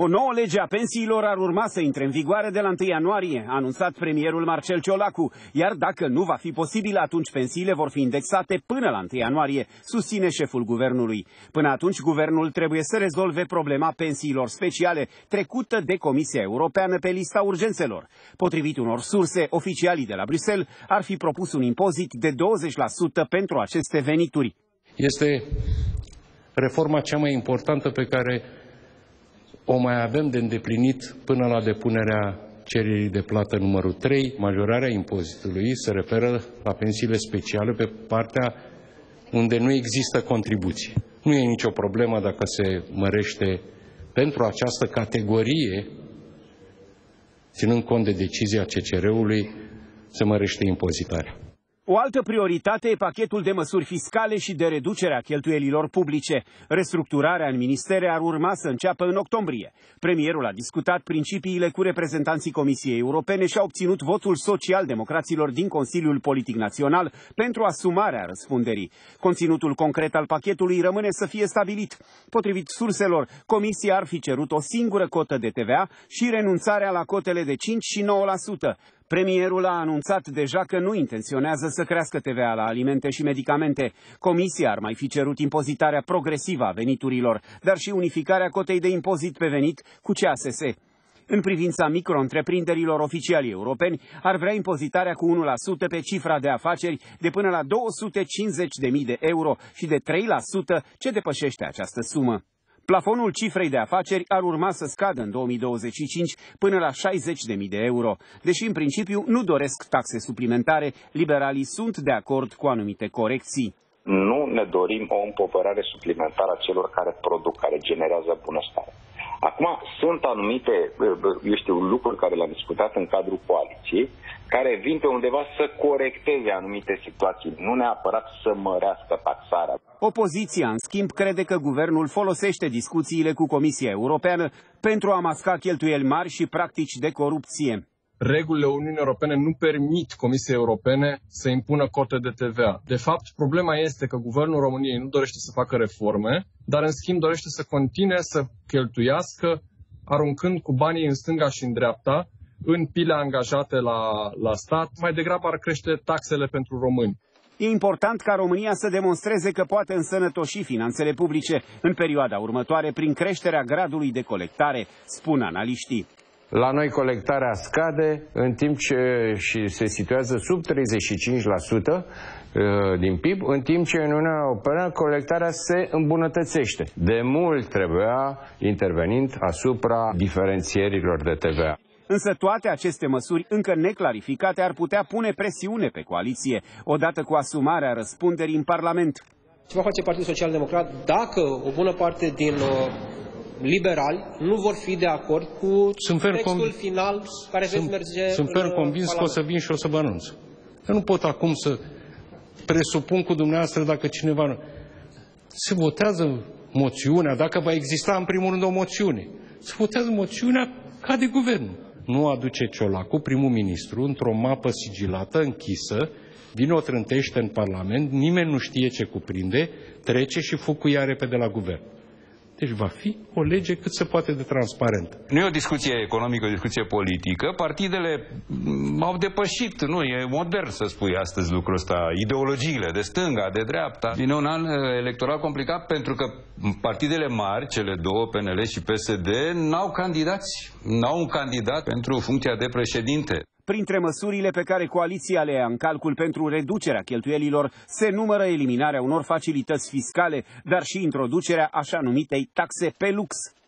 O nouă lege a pensiilor ar urma să intre în vigoare de la 1 ianuarie, a anunțat premierul Marcel Ciolacu, iar dacă nu va fi posibil, atunci pensiile vor fi indexate până la 1 ianuarie, susține șeful guvernului. Până atunci, guvernul trebuie să rezolve problema pensiilor speciale, trecută de Comisia Europeană pe lista urgențelor. Potrivit unor surse, oficialii de la Bruxelles ar fi propus un impozit de 20% pentru aceste venituri. Este reforma cea mai importantă pe care o mai avem de îndeplinit până la depunerea cererii de plată numărul 3. Majorarea impozitului se referă la pensiile speciale pe partea unde nu există contribuție. Nu e nicio problemă dacă se mărește pentru această categorie, ținând cont de decizia CCR-ului, se mărește impozitarea. O altă prioritate e pachetul de măsuri fiscale și de reducere a cheltuielilor publice. Restructurarea în ministere ar urma să înceapă în octombrie. Premierul a discutat principiile cu reprezentanții Comisiei Europene și a obținut votul social-democraților din Consiliul Politic Național pentru asumarea răspunderii. Conținutul concret al pachetului rămâne să fie stabilit. Potrivit surselor, Comisia ar fi cerut o singură cotă de TVA și renunțarea la cotele de 5 și 9%. Premierul a anunțat deja că nu intenționează să crească TVA la alimente și medicamente. Comisia ar mai fi cerut impozitarea progresivă a veniturilor, dar și unificarea cotei de impozit pe venit cu CASS. În privința micro-întreprinderilor oficiali europeni, ar vrea impozitarea cu 1% pe cifra de afaceri de până la 250.000 de euro și de 3% ce depășește această sumă. Plafonul cifrei de afaceri ar urma să scadă în 2025 până la 60.000 de euro. Deși în principiu nu doresc taxe suplimentare, liberalii sunt de acord cu anumite corecții. Nu ne dorim o împovărare suplimentară a celor care produc, care generează bunăstare. Acum, sunt anumite, eu știu, lucruri care le-am discutat în cadrul coaliției, care vin pe undeva să corecteze anumite situații, nu neapărat să mărească taxarea. Opoziția, în schimb, crede că guvernul folosește discuțiile cu Comisia Europeană pentru a masca cheltuieli mari și practici de corupție regulile Uniunii Europene nu permit Comisiei Europene să impună cote de TVA. De fapt, problema este că Guvernul României nu dorește să facă reforme, dar în schimb dorește să continue să cheltuiască, aruncând cu banii în stânga și în dreapta, în pile angajate la, la stat, mai degrabă ar crește taxele pentru români. E important ca România să demonstreze că poate însănătoși finanțele publice în perioada următoare prin creșterea gradului de colectare, spun analiștii. La noi colectarea scade în timp ce și se situează sub 35% uh, din PIB, în timp ce în Uniunea Europeană colectarea se îmbunătățește. De mult trebuia intervenind asupra diferențierilor de TVA. Însă toate aceste măsuri încă neclarificate ar putea pune presiune pe coaliție, odată cu asumarea răspunderii în Parlament. Ce va face Partidul Social Democrat dacă o bună parte din uh, liberali nu vor fi de acord cu sunt textul final care sunt, merge Sunt ferm convins că o să vin și o să vă anunț. Eu nu pot acum să presupun cu dumneavoastră dacă cineva... Se votează moțiunea, dacă va exista în primul rând o moțiune. Se votează moțiunea ca de guvernul nu aduce Ciolacu, primul ministru, într-o mapă sigilată, închisă, vine o trântește în Parlament, nimeni nu știe ce cuprinde, trece și fucuia repede la guvern. Deci va fi o lege cât se poate de transparentă. Nu e o discuție economică, o discuție politică. Partidele au depășit, nu, e modern să spui astăzi lucrul ăsta, ideologiile de stânga, de dreapta. Vine un an uh, electoral complicat pentru că partidele mari, cele două, PNL și PSD, n-au candidați, n-au un candidat pentru funcția de președinte. Printre măsurile pe care coaliția le ia în calcul pentru reducerea cheltuielilor se numără eliminarea unor facilități fiscale, dar și introducerea așa numitei taxe pe lux.